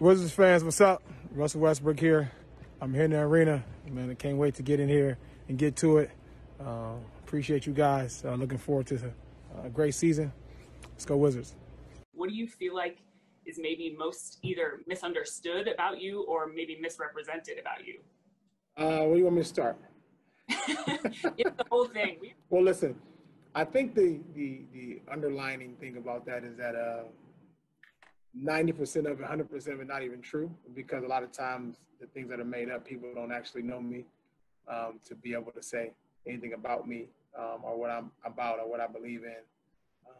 Wizards fans, what's up? Russell Westbrook here. I'm here in the arena. Man, I can't wait to get in here and get to it. Uh, appreciate you guys. Uh, looking forward to a great season. Let's go Wizards. What do you feel like is maybe most either misunderstood about you or maybe misrepresented about you? Uh, where do you want me to start? it's the whole thing. Well, listen, I think the, the, the underlining thing about that is that uh, 90% of it, 100% of it not even true because a lot of times the things that are made up, people don't actually know me um, to be able to say anything about me um, or what I'm about or what I believe in. Um,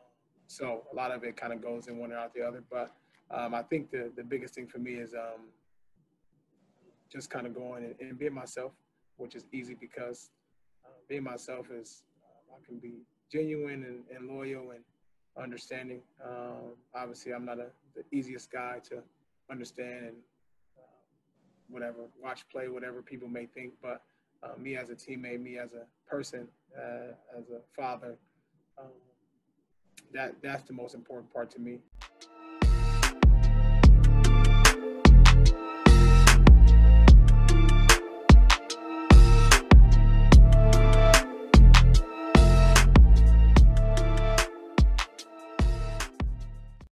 so a lot of it kind of goes in one or out the other. But um, I think the, the biggest thing for me is um, just kind of going and, and, being myself, which is easy because uh, being myself is, uh, I can be genuine and, and loyal and understanding. Um, obviously, I'm not a, the easiest guy to understand and uh, whatever, watch play, whatever people may think. But uh, me as a teammate, me as a person, uh, as a father, um, that that's the most important part to me.